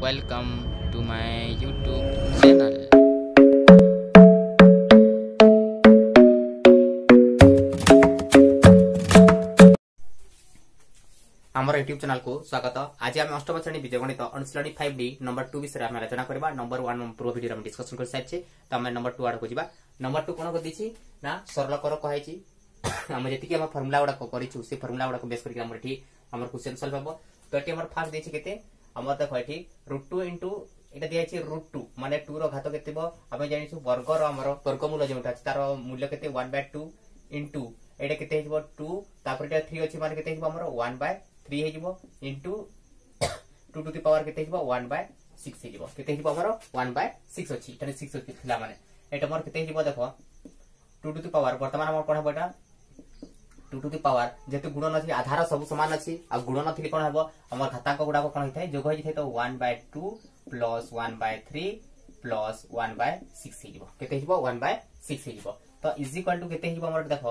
Welcome to my YouTube channel আমার YouTube channel কু স্বাগত আজ আমি অষ্টম শ্রেণী বীজগণিত অনুশীলনী ফাইভ ডি নম্বর টু বিষয়ে আমি আলোচনা করা নম্বর ওয়ান পূর্ব ভিডিও আমি ডিসকসন করে সারিছে তো আমি নম্বর টু আড়ক যা নম্বর টু কোণ করেছি না সরলকর কুহাইছি আমি যেত আমার ফর্মুলা গুড়া করছু সে ফর্মুলা গুড়া বেশ করি আমার এটি আমার কোশ্চেন সলভ হব তো এটি আমার ফার্স্ট দিয়েছি কেতে আমার দেখো এটি রুট টু ইন্টু এটা দিয়া হয়েছে রুট টু মানে টু র ঘাত কেতে আমি জানিছু বর্গর আমার বর্গমূল যেটা আছে তার মূল্য কেতে ওয়ান বাই টু ইন্টু এটা কেতে হয়ে টু তারপরে এটা থ্রি অছি মানে কেতে হয়ে আমার ওয়ান বাই থ্রি হয়ে into two to the power কেতে হয়ে ওয়ান বাই সিক্স হয়ে কেতে হয়ে আমার ওয়ান বাই সিক্স অছি এখানে সিক্স অছি মানে এটা আমার কেতে হয়ে দেখ টু টু দি পাওয়ার বর্তমান আমার কোণ হব এটা টু টু দি পাওয়ার যেহেতু গুণ নথিলে আধার ସବୁ সমান ଅଛି ଆଉ ଗୁଣ ନଥିଲେ କଣ ହେବ ଆମର ଘାତାଙ୍କ ଗୁଡାକ କଣ ହେଇଥାଏ ଯୋଗ ହେଇଥାଏ ତ one by two plus one by three plus one by six ହେଇଯିବ କେତେ ହେଇଯିବ ওয়ান বাই সিক্স ହେଇଯିବ ତ ଇଜ ଇକ୍ୱାଲ ଟୁ କେତେ ହେଇଯିବ ଆମର ଦେଖ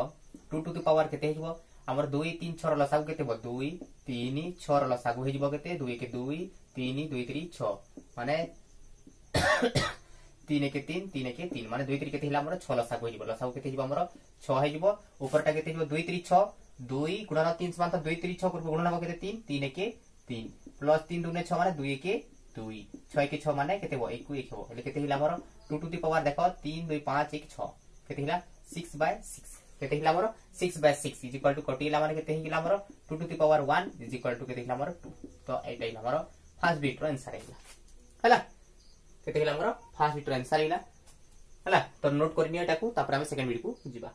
ଟୁ ଟୁ ଦି ପାୱାର କେତେ ହେଇଯିବ ଆମର ଦୁଇ ତିନି ଛଅର ଲସାଗୁ କେତେ ହେବ ଦୁଇ ତିନି ଛଅର ଲସାଗୁ ହେଇଯିବ କେତେ ଦୁଇ କେ ଦୁଇ ତିନି ଦୁଇ ତିନି ଛଅ ମାନେ তিন একে তিন তিন একে তিন মানে দুই তিরি কেতে হলে আমার ছ লসাগু হয়ে লসাগু কেতে হইব আমার ছ হয়ে উপরটা কেতে যাব দুই তিরিশ ছ দুই গুণান তিন সমান দুই তিরিশ ছ করব গুণন হব কেতে তিন তিন একে তিন প্লস তিন দুনে ছ মানে দুই একে দুই ছ একে ছ মানে কেতে হব একু এক হব এটা কেতে হল আমার টু টু দি পাওয়ার দেখ তিন দুই পাঁচ এক ছ কেতে হল সিক্স বাই সিক্স কেতে হল আমার six by six is equal to কটিগেল মানে কেতে হয়ে গেল আমার two to the power one is equal to কেতে হল আমার টু তো এইটা হল আমার ফার্স্ট বিটর আনসার হয়ে গেল ହେଲା? କେତେ ହେଲା ଆମର? ଫାର୍ଷ୍ଟ ଭିଟର ଆନ୍ସର ହେଇଗଲା। ହେଲା ତ ନୋଟ୍ କରିନିଅ ଏଟାକୁ ତାପରେ ଆମେ ସେକେଣ୍ଡ ଭିଡ଼ିଓକୁ ଯିବା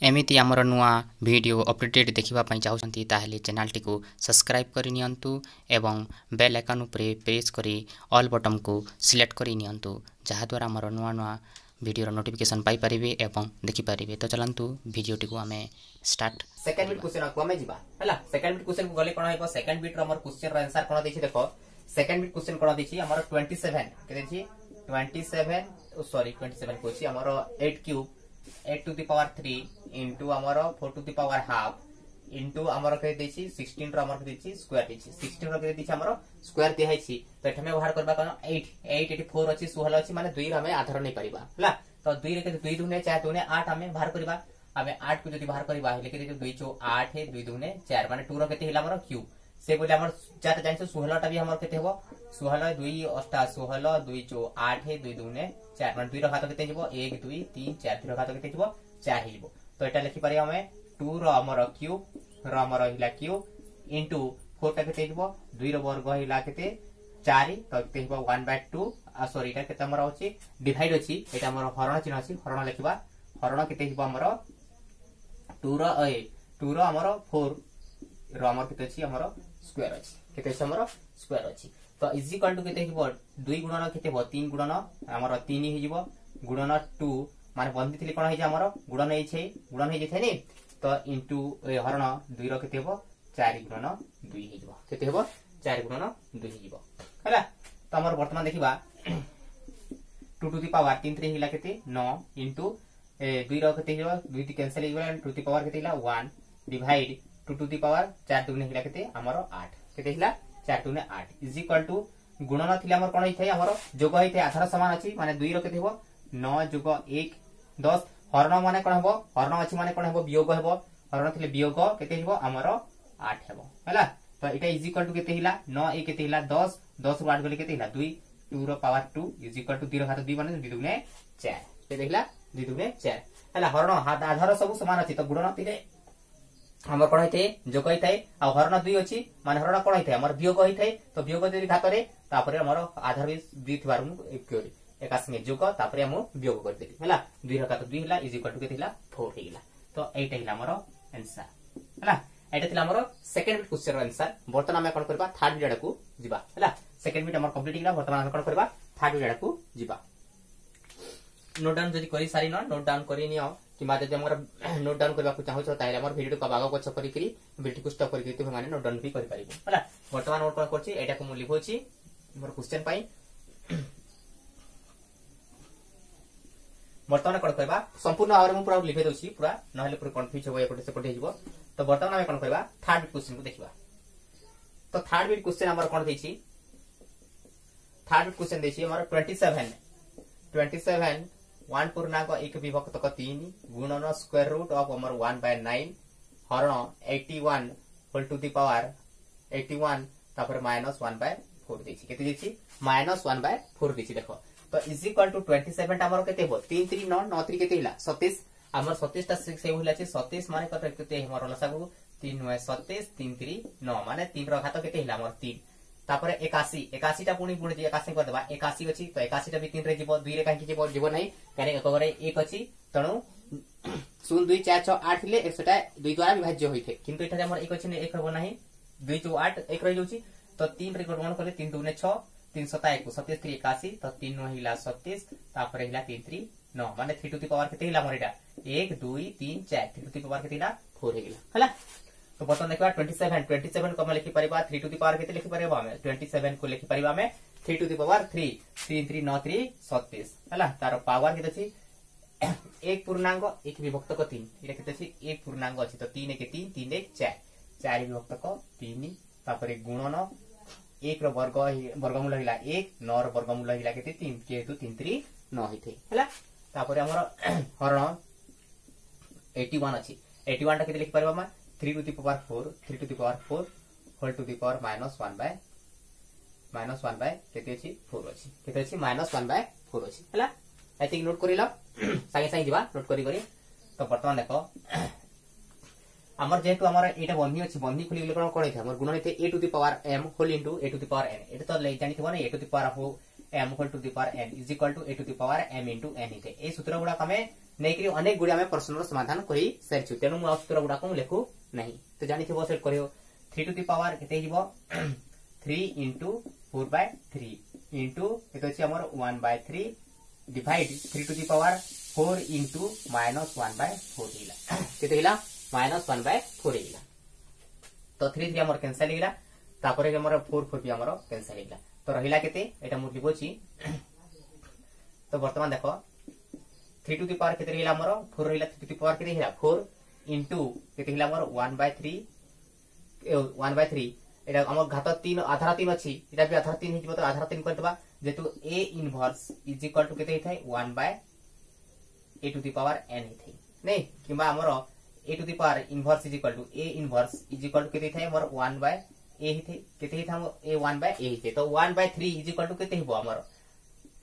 ଏମିତି ଆମର ନୂଆ ଭିଡ଼ିଓ ଅପଡ଼େଟ୍ ଦେଖିବା ପାଇଁ ଚାହୁଁଛନ୍ତି ତାହେଲେ ଚ୍ୟାନେଲ୍ଟିକୁ ସବସ୍କ୍ରାଇବ୍ କରିନିଅନ୍ତୁ ଏବଂ ବେଲ୍ ଆଇକନ୍ ଉପରେ ପ୍ରେସ୍ କରି ଅଲ୍ ବଟମ୍କୁ ସିଲେକ୍ଟ କରିନିଅନ୍ତୁ ଯାହାଦ୍ୱାରା ଆମର ନୂଆ ନୂଆ ଭିଡ଼ିଓର ନୋଟିଫିକେସନ୍ ପାଇପାରିବେ ଏବଂ ଦେଖିପାରିବେ ତ ଚାଲନ୍ତୁ ଭିଡ଼ିଓଟିକୁ ଆମେ ଷ୍ଟାର୍ଟ ସେକେଣ୍ଡ ବିଟ୍ କ୍ୱେଶ୍ଚନ୍ ଆକୁ ଆମେ ଯିବା ହେଲା ସେକେଣ୍ଡ ବିଟ୍ କ୍ୱେଶ୍ଚନ୍ ଗଲେ କ'ଣ ହେବ ସେକେଣ୍ଡ ବିଟ୍ର ଆମର କ୍ୱେଶ୍ଚନ୍ର ଆନ୍ସର୍ କ'ଣ ଦେଇଛି ଦେଖ ସେକେଣ୍ଡ ବିଟ୍ କ୍ୱେଶ୍ଚନ୍ କ'ଣ ଦେଇଛି ଆମର ଟ୍ୱେଣ୍ଟି ସେଭେନ୍ କେତେ ଦେଇଛି twenty seven sorry twenty seven কହୁଛି ଆମର eight cube eight to the power three into ଆମର four to the power half into আমার কে দিয়েছি সিক্সটিন র আমার দিয়েছি স্কোয়ার দিয়েছি। সিক্সটিন র দিয়েছি আমার স্কোয়ার দিয়া হয়েছি তো এটা আমি বাহার করবা কারণ এইট এইট এটি ফোর অছি ষোহল অছি মানে দুই আমি আধার নেই পারিবা হলা তো দুই রে দুই দুনে চার দুনে আট আমি বাহার করিবা আমি আট কু যদি বাহার করিবা হলে কি দুই চো আট দুই দুনে চার মানে টু র কেতে হলা আমার কিউব সেগুলি আমার যাতে জানিছো ষোহলটা বি আমার কেতে হব ষোহল দুই অষ্টা ষোহল দুই, চৌ আঠ দুই দুনে চার মানে দুইর ঘাত কেতে যাব এক, দুই, তিন, চার দুইর ঘাত কেতে যাব চার হয়ে যাব তো এটা লিখিপারিবা আমি। টু র আমার কিউ র আমার হইলা কিউ ইন্টু ফোরটা কেতে যাব দুইর বর্গ হইলা কেতে চারি, তো কেতে যাব ওয়ান বাই টু সরি এটা কেতে আমার অছি ডিভাইড অছি এটা আমার হরণ চিহ্ন অছি হরণ লিখিবা। হরণ কেতে যাব আমার টু র এ টু র, আমার ফোর ର ଆମର କେତେ ଅଛି ଆମର ସ୍କୋୟାର ଅଛି କେତେ ଅଛି ଆମର ସ୍କୋୟାର ଅଛି ତ ଇଜ୍ ଇକ୍ୱାଲ୍ ଟୁ କେତେ ହେଇଯିବ ଦୁଇ ଗୁଣନ କେତେ ହେବ ତିନି ଗୁଣନ ଆମର ତିନି ହେଇଯିବ ଗୁଣନ ଟୁ ମାନେ ବନ୍ଧିଥିଲେ କ'ଣ ହେଇଛି ଆମର ଗୁଣନ ହେଇଛି ଗୁଣନ ହେଇଯାଇଥାଏ ନି ତ ଇଣ୍ଟୁ ହରଣ ଦୁଇର କେତେ ହେବ ଚାରି ଗୁଣନ ଦୁଇ ହେଇଯିବ କେତେ ହେବ ଚାରି ଗୁଣନ ଦୁଇ ହେଇଯିବ ହେଲା ତ ଆମର ବର୍ତ୍ତମାନ ଦେଖିବା ଟୁ ଟୁ ଦି ପାୱାର ତିନିରେ ହେଇଗଲା କେତେ ନଅ ଇଣ୍ଟୁ দুই রক কেতে হইল দুই টি ক্যান্সেল হই গলা টু টু দি পাওয়ার কেতে হইলা 1 ডিভাইড 2 টু দি পাওয়ার 4 দুগুণে হইলা কেতে আমার 8 কেতে হইলা চার দুগুণে আট ইজ ইকুয়াল টু গুণন থিলে আমার কোন হইথাই আমার যোগ হইথাই আধার সমান আছে মানে দুই র কেতে হব নয় যোগ এক দশ হরণ মানে কোন হব হরণ আছে মানে কোন হব বিয়োগ হব হরণ থিলে বিয়োগ কেতে হব আমার আট হব হেলা তো এটা ইজ ইকুয়াল টু কেতে হিলা ন এক কেতে হিলা দশ দশ রু আট গলে কেতে হিলা দুই টু র power two is equal to দুই র ঘাত দুই মানে দুই দুগুণে চার কেতে হিলা দুই দুগুণে চার হেলা হরণ আধার সবু সমান আছে তো গুণন থিলে ଆମର କଣ ହେଇଥାଏ ଯୋଗ ହେଇଥାଏ ଆଉ ହରଣ ଦୁଇ ଅଛି ମାନେ ହରଣ କଣ ହେଇଥାଏ ଆମର ବିୟୋଗ ହେଇଥାଏ ତ ବିୟୋଗ ଯଦି ଘାତରେ ତାପରେ ଆମର ଆଧାର ବି ଦୁଇ ଥିବାରୁ ମୁଁ ଏକା ସାଙ୍ଗେ ଯୋଗ ତାପରେ ମୁଁ ବିୟୋଗ କରିଦେଲି ହେଲା ଦୁଇ ଘାତ ଦୁଇ ହେଲା ଇଜ ଇକ୍ୱାଲ ଟୁ କେତେ ହେଲା ଫୋର ହେଇଗଲା ତ ଏଇଟା ହେଲା ଆମର ଆନ୍ସର ହେଲା ଏଇଟା ଥିଲା ଆମର ସେକେଣ୍ଡ ବିଟ୍ କ୍ୱେଶ୍ଚନର ଆନ୍ସର ବର୍ତ୍ତମାନ ଆମେ କଣ କରିବା ଥାର୍ଡ ବିଟ୍ ଆଡ଼କୁ ଯିବା ହେଲା ସେକେଣ୍ଡ ବିଟ୍ ଆମର କମ୍ପ୍ଲିଟ୍ ହେଇଗଲା ବର୍ତ୍ତମାନ ଆମେ କଣ କରିବା ଥାର୍ଡ ବିଟ୍ ଆଡ଼କୁ ଯିବା নোট ডাউন যদি করে সারি ন নোট ডাউন করে নিও। কিংবা যদি আমার নোট ডাউন করা চাহুছ তাহলে আমার ভিডিওটি আগ পছ করি ভিডিওটি স্টপ করি তুমি মানে নোট ডাউন বি করে পারিব হলা বর্তমান মোট কোন করছি এটাকে মু লিখোছি মোর কোশ্চেন পাই বর্তমানে কোন কইবা সম্পূর্ণ আওয়ারে মু পুরা লিখে দউছি পুরা নহলে পুরা কনফিউজ হব এপটে সেপটে হইব তো বর্তমানে আমি কোন কইবা থার্ড কোশ্চেন কু দেখিবা তো থার্ড বিট কোশ্চেন আমার কোন দেইছি থার্ড বিট কোশ্চেন দেইছি আমার 27 27 1 पूर्णांक एक विभक्त को 3 गुणन स्क्वायर रूट ऑफ हमर 1 बाय 9 हरण 81 होल टू द पावर 81 तापर माइनस 1 बाय 4 देछि केते देछि माइनस 1 बाय 4 देछि देखो तो इज इक्वल टू 27 हमर केते हो 3 3 9 9 3 केते हिला 27 हमर 27 ता से होइला छै 27 माने कत केते हमर लसागु 3 9 27 3 3 9 माने 3 रो घात केते हिला हमर 3 তারপরে একাশি একাশিটা পুনি গুণ দিয়ে একাশি କରିଦେବା একাশি ଅଛି ତ ଏକାଶିଟା ବି ତିନିରେ ଯିବ ଦୁଇରେ କାହିଁକି ଯିବ ଯିବ ନାହିଁ କାହିଁକି ଏକରେ ଏକ ଅଛି ତେଣୁ ଶୂନ ଦୁଇ ଚାରି ଛଅ ଆଠ ଥିଲେ ସେଟା ଦୁଇ ଦ୍ୱାରା ବିଭାଜ୍ୟ ହୋଇଥାଏ କିନ୍ତୁ ଏଠାରେ ଆମର ଏକ ଅଛି ଏକ ହେବ ନାହିଁ ଦୁଇ ଚଉ ଆଠ ଏକ ରହିଯାଉଛି ତ ତିନିରେ ଗ୍ରହଣ କଲେ ତିନି ଦୁଗୁଣେ ଛଅ ତିନି ସତା ଏକ ସତେଇଶ ଥ୍ରୀ ଏକାଶି ତ ତିନି ନଅ ହେଇଗଲା ସତେଇଶ ତାପରେ ହେଇଗଲା ତିନି ଥ୍ରୀ ନଅ ମାନେ ଥ୍ରୀ ଟୁ ଦି ପାୱାର କେତେ ହେଇଗଲା ଆମର ଏଇଟା ଏକ ଦୁଇ ତିନି ଚାରି ଥ୍ରୀ ଟୁ ଦି ପାୱାର କେତେ ହେଇଗଲା ଫୋର ହେଇଗଲା ହେଲା तो बर्तमान देखा 27 27 को हम लिखि परिबा 3 टू द पावर केते लिखि परिबा हमें 27 को लिखि परिबा हमें 3 टू द पावर 3 3 3 9 3 37 हला तार पावर केते अछि एक पूर्णांक एक विभक्त को 3 इरा केते अछि एक पूर्णांक अछि तो 3 के 3 3 एक 4 4 विभक्त को 3 तापर गुणन एक रो वर्ग वर्गमूल हिला 1 9 रो वर्गमूल हिला केते 3 के हेतु 3 3 9 हिथे हला तापर हमर हरण 81 अछि 81 टा केते लिखि परिबा हमें 3 to the power 4 3 to the power 4 whole to the power minus 1 by minus 1 by কেতে আছে 4 আছে কেতে আছে minus 1 by 4 আছে হলা আই থিং নোট করিলা সাগে সাগে দিবা নোট করি করি তো বর্তমান দেখো আমার যেহেতু আমার এটা বন্ধনী আছে বন্ধনী খুলি গেলে কোন কোন হইছে আমার গুণনীতি a to the power m whole into a to the power n এটা তো জানিথিব না a টু দি পাওয়ার হো m whole to the power n is equal to a to the power m into n ইতে এই সূত্র গুড়া আমি নেকি অনেক গুড়ি আমি প্রশ্নর সমাধান করি সারিছু তেনু মু সূত্র গুড়া কো লিখু ନାହିଁ ତ ଜାଣିଥିବ ସେଟ୍ କରିବ থ্রি টু দি পাওয়ার কেতে হইব three into four by three into কেতে হচ্ছে আমার one by three divide three to the power four into minus one by four হইলা কেতে হইলা মাইনস ওয়ান বাই ফোর হইলা তো থ্রি থ্রি আমার ক্যান্সেল হইলা তারপরে আমার ফোর ফোর বি আমার ক্যান্সেল হইলা তো রহিলা কেতে এটা মু লিখুছি তো বর্তমান দেখো থ্রি টু দি পাওয়ার কেতে রহিলা আমার ফোর রহিলা থ্রি টু দি পাওয়ার কেতে রহিলা ফোর ইন্টু କେତେ ହେଲା ଆମର one by three one by three এটা আমার ঘাত তিন আধার তিন অছি এটা বি আধার তিন হইব তো আধার তিন করিদবা যেহেতু a inverse is equal to কেতে হইথাই 1 by a to the power n হইথাই নাই কিংবা আমার a to the power inverse is equal to a inverse is equal to কেতে হইথাই আমার 1 বাই এ হইথাই কেতে হইথাম এ 1 বাই এ হইথাই তো 1 বাই 3 ইজ ইকুয়াল টু কেতে হইব আমার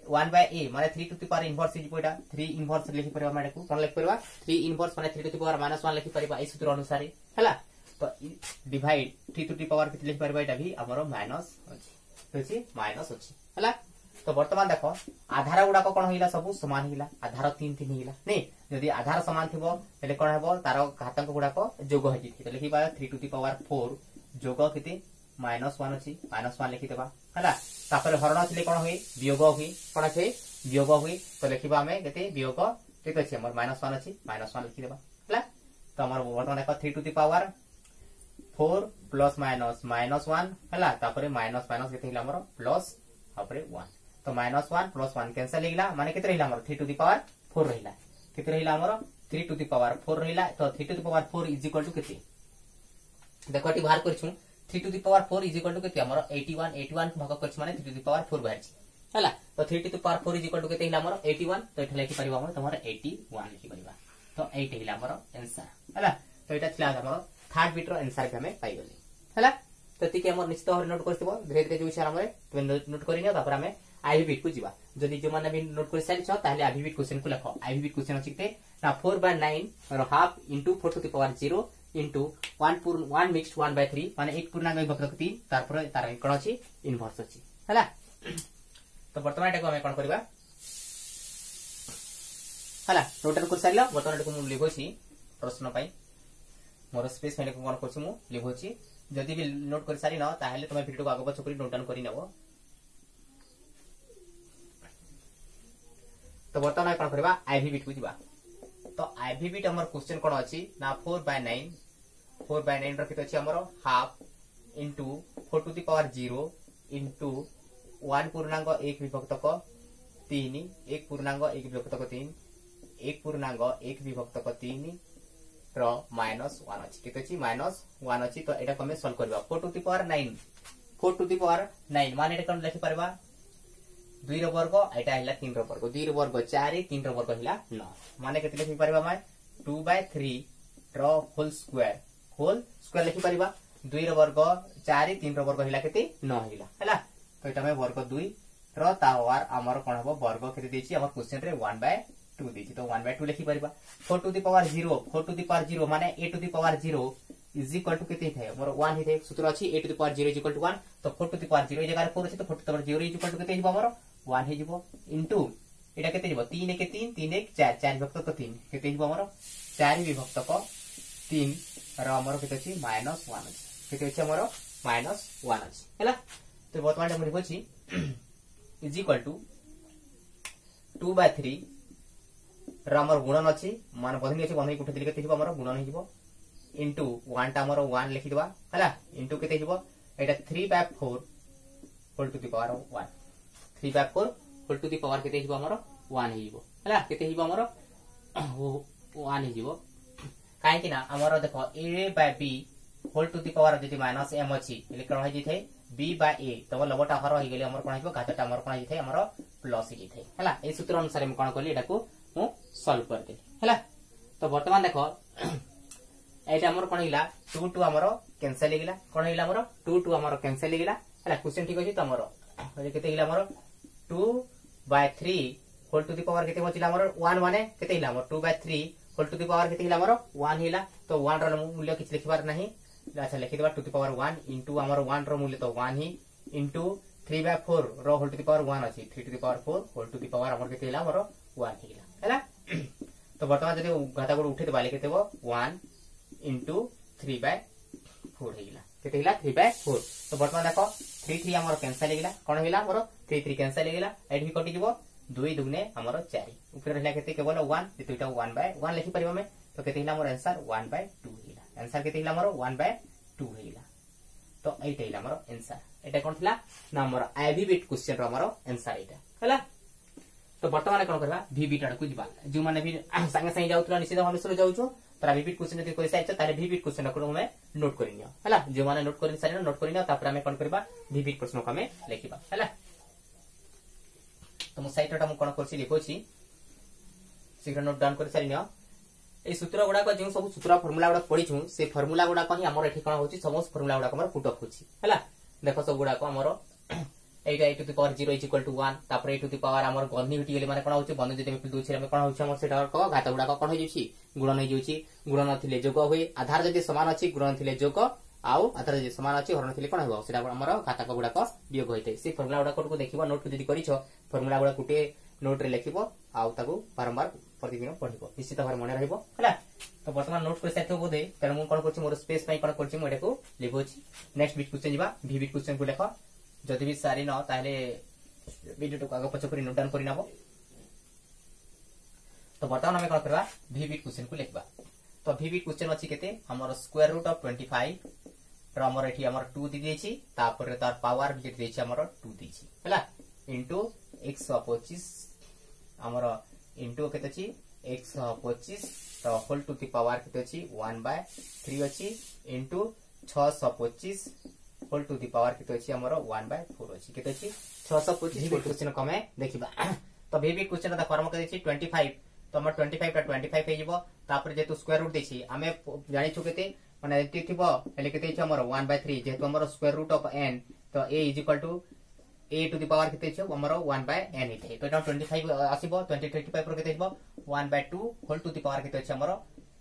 वन बाय ए माने three to the power inverse is पोइटा three inverse लिखि परिबा माने को कोन लिखि परिबा थ्री इनवर्स माने three to the power minus one लिखि परिबा एई सूत्र अनुसार हैला तो divide three to the power केते लिखि परिबा एटा भी हमरो माइनस अछि होछि माइनस अछि हैला तो वर्तमान देखो आधार गुडा को कोन हिला सब समान हिला आधार तीन तीन हिला नै यदि आधार समान थिबो तेले कोन हेबो तार घातांक गुडा को जोग हेति तो लिखि पा three to the power four हरण थी कौन हुए वियोग हुए कौन अच्छे वियोग हुए तो लिखा आम वियोग ठीक अच्छे माइनस वन अच्छी माइनस वन लिखीद तो अमर बर्तमान देख three to the power four plus minus minus one है माइनस माइनस प्लस वन तो minus one plus one cancel होगा मान के three to the power four रहा कितने रहा three to the power four रहा तो three to the power four is equal to के देख ये बाहर कर three to the power four is equal to কেতে আমার এইটি ওয়ান এইটি ওয়ান ভাগ করছি মানে three to the power four বাহারছি ହେଲା ତ three to the power four is equal to କେତେ ହେଲା ଆମର এইটি ওয়ান ତ ଏଠି ଲେଖିପାରିବା ଆମର ତମର এইটি ওয়ান ଲେଖିପାରିବା ତ ଏଇଟା ହେଲା ଆମର ଆନ୍ସର ହେଲା ତ ଏଇଟା ଥିଲା ଆମର থার্ড বিটর আনসার কে আমি পাইগলি ହେଲା ତ ଏତିକି ଆମର ନିଶ୍ଚିତ ଭାବରେ ନୋଟ୍ କରିଥିବ ଧୀରେ ଧୀରେ ଯୋଉ ହିସାବରେ ଆମେ ତୁମେ ନୋଟ୍ କରିନିଅ ତାପରେ ଆମେ ଆଇଭି ବିଟ୍ କୁ ଯିବା ଯଦି ଯୋଉମାନେ ବି ନୋଟ୍ କରି ସାରିଛ ତାହେଲେ ଆଇଭି ବିଟ୍ କ୍ୱେଶ୍ଚନ କୁ ଲେଖ ଆଇଭି ବିଟ୍ କ୍ୱେଶ୍ଚନ ଅଛି କେତେ ନା ଫୋର ବାଇ ନାଇନ ର half into four to the power zero into one one mixed one by three মানে এক পূর্ণাঙ্গ বিভক্ত তিন তারপরে তার কোণ অছি ইনভর্স অছি হ্যাঁ তো বর্তমান এটাকে আমি কোণ করা হ্যাঁ রোটেট করে সারিল বর্তমান এটাকে লিখছি প্রশ্ন পাই মোর স্পেস এটাকে কোণ করছি মু লিখছি যদি বি নোট করে সারিল তাহলে তুমি ভিডিওটাকে আগ পছ করে নোট ডাউন করে নেব তো বর্তমান কোণ করা আইভিবিট কু যা তো আইভিবিট আমার কোশ্চেন কোণ অছি না four by nine four by nine रखित अच्छे आमर half into four to the power zero into one पूर्णांग एक विभक्तक तीन एक पूर्णांग एक विभक्तक तीन एक पूर्णांग एक विभक्तक तीन ର ମାଇନସ୍ ୱାନ୍ ଅଛି କେତେ ଅଛି ମାଇନସ୍ ୱାନ୍ ଅଛି ତ ଏଟାକୁ ଆମେ ସଲ୍ଭ କରିବା four to the power nine four to the power nine ମାନେ ଏଟା କଣ ଲେଖିପାରିବା দুই ର ବର୍ଗ ଏଇଟା ହେଲା ତିନି ର ବର୍ଗ ଦୁଇ ର ବର୍ଗ ଚାରି ତିନି ର ବର୍ଗ ହେଲା ନଅ ମାନେ କେତେ ଲେଖିପାରିବା ଆମେ ଟୁ ବାଇ ଥ୍ରୀ ର ହୋଲ ସ୍କୋୟାର হোল স্কোয়ার লেখিপারা দুইর বর্গ চারি তিনর বর্গ হইলা কেতে ন হইলা হ্যাঁ তো এটা আমি বর্গ দুই ର ତା ଓଆର ଆମର କଣ ହବ ବର୍ଗ କେତେ ଦେଇଛି ଆମର କୋଶ୍ଚିନ୍ରେ ୱାନ୍ ବାଏ ଟୁ ଦେଇଛି ତ one by two ଲେଖିପାରିବା four to the power zero four to the power zero ମାନେ a to the power zero is equal to କେତେ ହେଇଥାଏ ମୋର ୱାନ୍ ହେଇଥାଏ ସୂତ୍ର ଅଛି a to the power zero is equal to one ତ four to the power zero ଏ ଜାଗାରେ four ଅଛି ତ ଫୋର୍ ଟୁ ତମର ଜିରୋ ଇଜ୍ ଇକ୍ୱାଲ ଟୁ କେତେ ହେଇଯିବ ଆମର ୱାନ୍ ହେଇଯିବ ଇଣ୍ଟୁ ଏଇଟା କେତେ ଯିବ ତିନି ଏକ ତିନି ତିନି ଏକ ଚାରି ଚାରି ବିଭକ୍ତକ ତିନି କେତେ ହେଇଯିବ ଆମର ଚାରି ବିଭକ୍ତକ ତିନି আর আমার কেটে অছি মাইনস ওয়ান অছি কেটে অছি আমার মাইনস ওয়ান অছি হল তো বর্তমান আমি লিখুছি is equal to two by three আমার গুণন অছি মানে বন্ধনী অছি বন্ধনী কোঠে দিলে কেতে হব আমার গুণন হইব ইন্টু ওয়ানটা আমার ওয়ান লিখিদেবা হল ইন্টু কেতে হব এটা three by four whole to the power one three by four whole to the power কেতে হইব আমার ওয়ান হইব হল কেতে হইব আমার ওয়ান হইব କାହିଁକି ନା ଆମର ଦେଖ a by b whole to the power যদি মাইনাস এম অছি বলে কোন হই যাই বি বা এ তব লবটা হর হই গলে আমার কোন হইব ঘাতটা আমার কোন হই যাই আমার প্লাস হই যাই হেলা এই সূত্র অনুসারে আমি কোন কলি এটাকু মু সলভ করে দিলি হেলা তো বর্তমান দেখো এইটা আমার কোন হইলা 2 2 আমার ক্যান্সেল হই গলা কোন হইলা আমার 2 2 আমার ক্যান্সেল হই গলা হেলা কোশ্চেন ঠিক আছে তো আমার কেতে গলা আমার 2 by 3 whole to the power কেতে বচিলা আমার 1 মানে কেতে হইলা আমার 2 3 হোল টু দি পাওয়ার কেতে হইলা আমার 1 হইলা তো 1 র মূল্য কিছু লিখিবার নাই আচ্ছা লিখি দেবা টু দি পাওয়ার 1 ইনটু আমার 1 র মূল্য তো 1 হি ইনটু 3 বাই 4 র হোল টু দি পাওয়ার 1 আছে 3 to the power 4 whole to the power আমার কেতে হইলা আমার 1 হইলা হেলা তো বর্তমান যদি ঘাতা গুলো উঠে দেবা লিখে দেব 1 ইন্টু থ্রি বাই ফোর হইলা কেতে হইলা থ্রি বাই ফোর তো বর্তমান দেখো থ্রি থ্রি আমার ক্যান্সেল হইলা দুই দুগুণে আমার চারি। উপরে রহিলা কেতে কেবল ওয়ান দুইটা ওয়ান বাই ওয়ান লিখিপারিব আমি। তো কেতে হইলা আমার আনসার ওয়ান বাই টু হইলা আনসার কেতে হইলা আমার ওয়ান বাই টু হইলা তো এইটা হইলা আমার আনসার এটা কোন থিলা না আমার আইভি বিট কোশ্চেন র আমার আনসার এটা হলা? তো বর্তমানে কোন করবা ভিবিট আড়কু যা যে মানে বি সাঙ্গে সাঙ্গে যাওতুল নিশ্চিত ভাবে সরে যাওছো। তারা ভিবিট কোশ্চেন যদি কই সাইছো তাহলে ভিবিট কোশ্চেন কো আমি নোট করি নিও। হলা? যে মানে নোট করি সারি নোট করি নিও তারপরে আমি কোন করবা ভিবিট প্রশ্ন কো আমি লিখিবা। হলা? ତ ମୁଁ ସାଇଟଟା ମୁଁ କ'ଣ କରୁଛି ଲେଖୁଛି। ଶୀଘ୍ର ନୋଟ୍ ଡାଉନ୍ କରିସାରି ନିଅ এই সূত্র গুড়াক যে সব সূত্র ফর্মুলা গুড়া পড়িছু সে ফর্মুলা গুড়াক হি আমার এটি কোণ হচ্ছে সমস্ত ফর্মুলা গুড়াক আমার পুট অফ হচ্ছে হ্যাঁ দেখ সব গুড়াক আমার এইটা এই to the power zero is equal to one তারপরে এই টু দি পাওয়ার আমার গন্ধি উঠি গেলে মানে কোণ হচ্ছে গন্ধি যদি আমি দেউছি আমি কোণ হচ্ছে আমার সেটা ঘাত গুড়াক কোণ হয়ে যাচ্ছি গুণন হয়ে যাচ্ছি গুণন নথিলে যোগ হয়ে আধার যদি সমান অছি গুণন থিলে যোগ ଆଉ ଆଧାର ଯଦି ସମାନ ଅଛି ହରଣ ଥିଲେ କ'ଣ ହେବ ସେଟା ଆମର ଘାତକ ଗୁଡାକ ବିୟୋଗ ହୋଇଥାଏ ସେ ଫର୍ମୁଲା ଗୁଡାକକୁ ଦେଖିବ ନୋଟକୁ ଯଦି କରିଛ ଫର୍ମୁଲା ଗୁଡା ଗୋଟିଏ ନୋଟରେ ଲେଖିବ ଆଉ ତାକୁ ବାରମ୍ବାର ପ୍ରତିଦିନ ପଢିବ ନିଶ୍ଚିତ ଭାବରେ ମନେ ରହିବ ହେଲା ତ ବର୍ତ୍ତମାନ ନୋଟ କରିସାରିଥିବ ବୋଧେ ତେଣୁ ମୁଁ କ'ଣ କରୁଛି ମୋର ସ୍ପେସ୍ ପାଇଁ କ'ଣ କରୁଛି ମୁଁ ଏଟାକୁ ଲିଭଉଛି ନେକ୍ସଟ ବିଟ୍ କ୍ୱେଶ୍ଚନ ଯିବା ଭି ବିଟ୍ କ୍ୱେଶ୍ଚନକୁ ଲେଖ ଯଦି ବି ସାରିନ ତାହେଲେ ଭିଡ଼ିଓଟାକୁ ଆଗ ପଛ କରି ନୋଟ୍ ଡାଉନ୍ କରିନେବ ତ ବର୍ତ୍ତମାନ ଆମେ କ'ଣ କରିବା ଭି ବିଟ୍ କ୍ୱେଶ୍ଚନକୁ ଲେଖିବା ତ ଭି ବିଟ୍ କ୍ୱେଶ୍ଚନ ଅଛି କେତେ ଆମର square root of twenty five तर आमर ये आमर टू दी तापर तार पावर भी देखिए आमर टू दी है इंटु एक पचिश आमर इंटु के एक पचिश तो होल टू दि पावर के वन बाय थ्री अच्छी इंटु छश पचिश होल टू दि पावर के आमर वन बाय फोर अच्छी के छश पचिश क्वेश्चन को आम देखा तो भी क्वेश्चन फर्म कर ट्वेंटी फाइव तो आम ट्वेंटी फाइव ट्वेंटी फाइव हो जेहेतु स्क्वायर रुट देखिए आम जानी के analytic thibo એટલે કે તે છે અમારો 1 by 3 જેતો અમારો સ્ક્વેર રૂટ ઓફ n તો a is equal to a to the power કેતે છે અમારો 1 by n થઈ તો 25 આસીબો 20 25 પર કેતે છે 1 by 2 whole to the power કેતે છે અમારો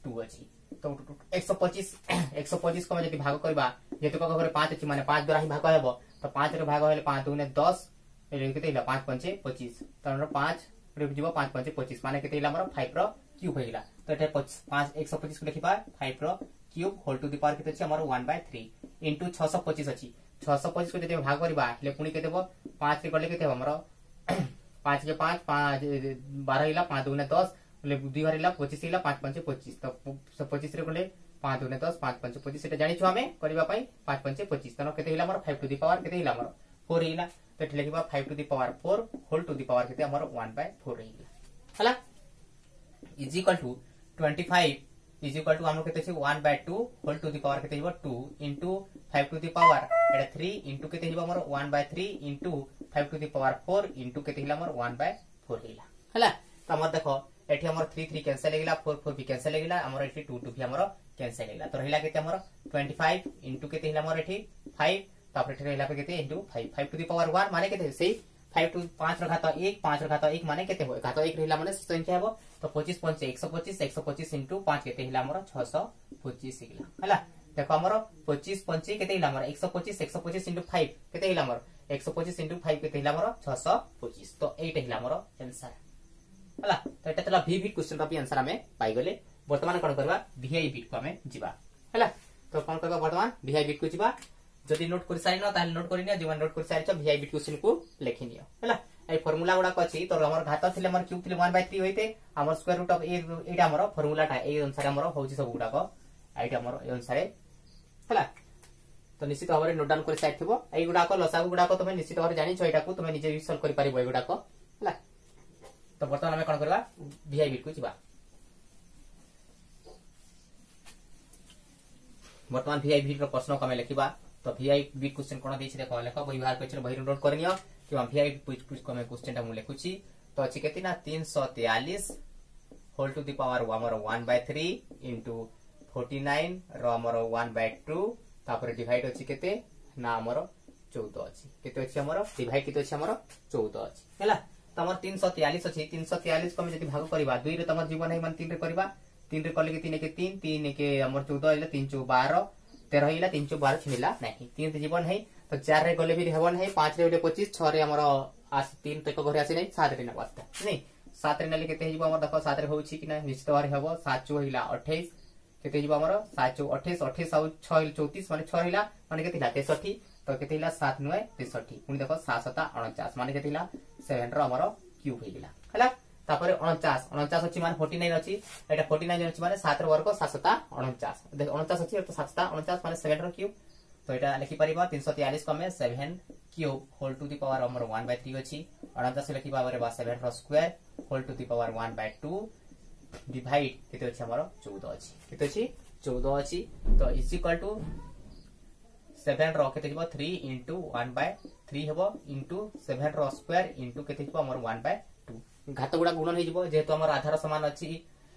2 ଅଛି তো 125 125 को যদি ভাগ करबा যেतो পাখ ঘরে 5 আছে মানে 5 দ্বারা হি ভাগ হবো তো 5 রে ভাগ হলে 5 দুগুণে 10 એટલે કેતે હિલા 5 5 25 તો અમારો 5 रे जीव 5 5 25 माने केते हिला हमरा 5 रो क्यूब होइला तो एटा 5 125 को लिखिबा 5 रो cube whole to the power केते अछि हमर 1 बाय 3 इनटू 625 अछि 625 को भाग करबा पुणी केते हो के करले केते हमर के 5 5 12 हिला 5 दुने 10 बोले 2 हिला 25 हिला 5 तो 25 रे करले 5 दुने 10 5 5 25 सेटा जानि छु हमें करबा पई टू दि पावर केते हिला हमर तो एठी लिखबा to the power 4 whole to the power केते बाय 4 हिला हला is equal to is equal to আমার কেতে আছে 1 by 2 whole to the power কেতে যাব 2 ইনটু 5 টু দি পাওয়ার এটা 3 ইনটু কেতে যাব আমার 1 by 3 into 5 to the power 4 into কেতে হিলা আমার 1 বাই 4 হিলা হলা তো আমার দেখো এটি আমার 3 3 ক্যান্সেল হয়ে গেলা 4 4 বি ক্যান্সেল হয়ে গেলা আমার এটি 2 2 বি আমার ক্যান্সেল হয়ে গেলা তো রহিলা কেতে আমার 25 ইনটু কেতে হিলা আমার এটি 5 তারপরে এটি রহিলা কেতে ইনটু 5 5 টু দি পাওয়ার 1 মানে কেতে সেই फाइव टू पाँच रखा तो एक, पाँच रखा तो एक माने कहते हुए कहा था एक हिला संख्या है तो पचिश पंच एक सौ पचिश एक सौ पचिश इंटू पाँच कहते हिला मोर देख आम पचिश पंच के एक सौ पचिश एक सौ पचिश इंटू फाइव के एक सौ पचिश इंटू फाइव के छश पचिश तो ये है तो यहाँ भिट क्वेश्चन भी आम पाइले बर्तमान कौन करवा भिआई बिट को आम जावा तो कौन करवा बर्तमान भिआई बिट को যদি নোট করে সারিন তাহলে নোট করে নিও, যেমন নোট করে সারিছ ভিআইপি টিউশন কু লেখি নিও হলা এই ফর্মুলা গুড়াক অছি তো আমার ঘাত থিলে আমার কিউব থিলে 1 বাই 3 হইতে আমার স্কোয়ার রুট অফ এ এইটা আমার ফর্মুলাটা এই অনুসারে আমার হচ্ছে সব গুড়াক এইটা আমার এই অনুসারে হলা তো নিশ্চিত ভাবে নোট ডাউন করে সারিথিব এই গুড়াক লসাগু গুড়াক তুমি নিশ্চিত ভাবে জানিছ এটাকু তুমি নিজে বি সলভ করি পারিব এই গুড়াক হলা তো বর্তমান আমি কোন করবা ভিআইপি কু যা বর্তমান ভিআইপি র প্রশ্ন কমে ତ ଭିଆଇ ବିଟ୍ କ୍ୱେଶ୍ଚନ କଣ ଦେଇଛି ଦେଖ ଲେଖ ବହି ବାହାର କରିଛ ବହିରୁ ନୋଟ୍ କରିନିଅ କିମ୍ବା ଭିଆଇ ଆମେ କ୍ୱେଶ୍ଚନଟା ମୁଁ ଲେଖୁଛି ତ ଅଛି କେତେ ନା ତିନିଶହ ତେୟାଳିଶ ହୋଲ୍ ଟୁ ଦି ପାୱାର ଆମର one by three into forty nine ର ଆମର ୱାନ୍ ବାଇ ଟୁ ତାପରେ ଡିଭାଇଡ୍ ଅଛି କେତେ ନା ଆମର ଚଉଦ ଅଛି କେତେ ଅଛି ଆମର ଡିଭାଇଡ୍ କେତେ ଅଛି ଆମର ଚଉଦ ଅଛି ହେଲା ତ ଆମର ତିନିଶହ ତେୟାଳିଶ ଅଛି ତିନିଶହ ତେୟାଳିଶକୁ ଆମେ ଯଦି ଭାଗ କରିବା ଦୁଇରେ ତମର ଜୀବନ ହେଇ ମାନେ ତିନିରେ କରିବା ତିନିରେ କଲେ କି ତିନି କେ ତିନି ତିନି କେ ଆମର ଚଉଦ ହେଲେ ତିନି ଚଉ ବାର তেরহইলা তিনশো বার ছিনিলা নাহি তিন জীবন হই তো চারে গলে বি হেবন হই পাঁচরে গোটে পঁচিশ ছরে আমার আসি তিন তো ঘরে আসি নাই সাতরে নেব আস্তে নাই সাতরে নেলে কেতে হইব আমার দেখো সাতরে হচ্ছে কি না নিশ্চিত ভাবে হব সাত চৌ হইলা অঠেইশ কেতে হইব আমার সাত চৌ অঠেইশ অঠেইশ আউ ছয় চৌত্রিশ মানে ছয় হইলা মানে কেতে হইলা তেষট্টি তো কেতে হইলা সাত নয় তেষট্টি পুনি দেখো সাত সতা অণচাশ মানে কেতে হইলা সেভেন র আমার কিউব হইগলা হলা তাপরে অনচাশ অনচাশ অছি মানে ফোর্টি নাইন অছি এটা ফোর্টি নাইন অছি মানে সাতর বর্গ সাতশতা অনচাশ দেখ অনচাশ অছি এটা সাতশতা অনচাশ মানে সেভেনর কিউব তো এটা লিখিপারিব তিনশো তিয়ালিশ কমে seven cube whole to the power আমার ওয়ান বাই থ্রি অছি অনচাশ লিখিবা আমার বা সেভেনর square whole to the power one by two divide কেতে অছি আমার চৌদ অছি কেতে অছি চৌদ অছি তো ইজ ইকাল টু सेभेन रेत three into one by three हम इंटु सेभेन रेयर इंटु के वन बै ঘাত গুড়া গুণন হয়ে যেহেতু আমার আধার সমান অছি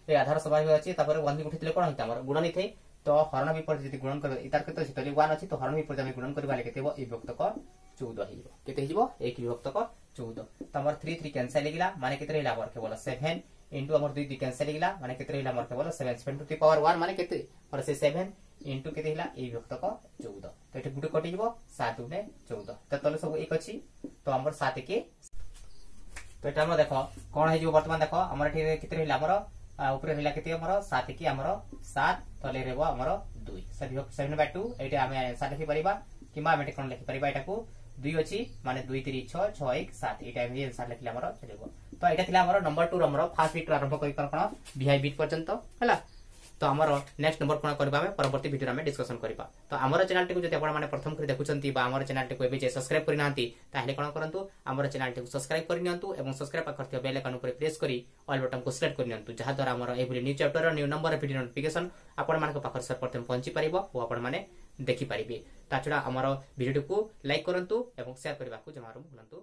আধার সমান অছি তারপরে ওয়ান উঠিলে কোণ হইতা আমার গুণন হইথাই তো হরণ বিপরীত যদি গুণন করবে কেতে আছে তাহলে 1 আছে তো হরণ বিপরীত আমি গুণন করবা কেতে হব এই বিভক্তক 14 হইব কেতে হইব এক বিভক্তক 14 তো আমার 3 3 ক্যান্সেল হইগলা মানে কেতে রহিলা আমার কেবল 7 ইনটু আমার 2 2 ক্যান্সেল হইগলা মানে কেতে রহিলা আমার কেবল 7 7 টু দি পাওয়ার 1 মানে কেতে সে 7 ইনটু কেতে হইলা এই বিভক্তক 14 তো এটি গুটি কটি যাব 7 গুণে 14 তো তলে সব এক আছে তো আমার 7 কে তো এটা আমার দেখ কোণ হয়ে বর্তমান দেখ আমার এটি কেতে রহলা আমার উপরে রহলা কেতে আমার সাত কি আমার সাত তলে রহব আমার দুই সেভেন বাই টু এইটা আমি সাত লিখিপারা কিংবা আমি কোণ লিখিপারা এটা দুই অছি মানে দুই তিরিশ ছ ছ এক সাত এইটা আমি আনসার লিখিলে আমার চলব তো এটা লা আমার নম্বর টু আমার ফার্স্ট বিট আরম্ভ করি কোণ ভিআই বিট পর্যন্ত হলা ତ ଆମର ନେକ୍ସଟ ନମ୍ବର କ'ଣ କରିବା ଆମେ ପରବର୍ତ୍ତୀ ଭିଡ଼ିଓରେ ଆମେ ଡିସ୍କସନ୍ କରିବା ତ ଆମର ଚ୍ୟାନେଲଟିକୁ ଯଦି ଆପଣମାନେ ପ୍ରଥମ କରି ଦେଖୁଛନ୍ତି ବା ଆମର ଚ୍ୟାନେଲଟିକୁ ଏବେ ଯେ ସବସ୍କ୍ରାଇବ କରିନାହାନ୍ତି ତାହେଲେ କ'ଣ କରନ୍ତୁ ଆମର ଚ୍ୟାନେଲଟିକୁ ସବସ୍କ୍ରାଇବ କରିନିଅନ୍ତୁ ଏବଂ ସବସ୍କ୍ରାଇବ ପାଖରେ ଥିବା ବେଲ୍ ଆଇକନ୍ ଉପରେ ପ୍ରେସ୍ କରି ଅଲ୍ ବଟନ୍କୁ ସିଲେକ୍ଟ କରିନିଅନ୍ତୁ ଯାହାଦ୍ୱାରା ଆମର ଏଭଳି new chapter new number video notification ଆପଣମାନଙ୍କ ପାଖରେ ସର୍ବପ୍ରଥମେ ପହଞ୍ଚିପାରିବ ଓ ଆପଣମାନେ ଦେଖିପାରିବେ ତା ଛଡ଼ା ଆମର ଭିଡ଼ିଓଟିକୁ ଲାଇକ୍ କରନ୍ତୁ ଏବଂ ସେୟାର କରିବାକୁ ଜମାରୁ ଭୁଲନ୍ତୁ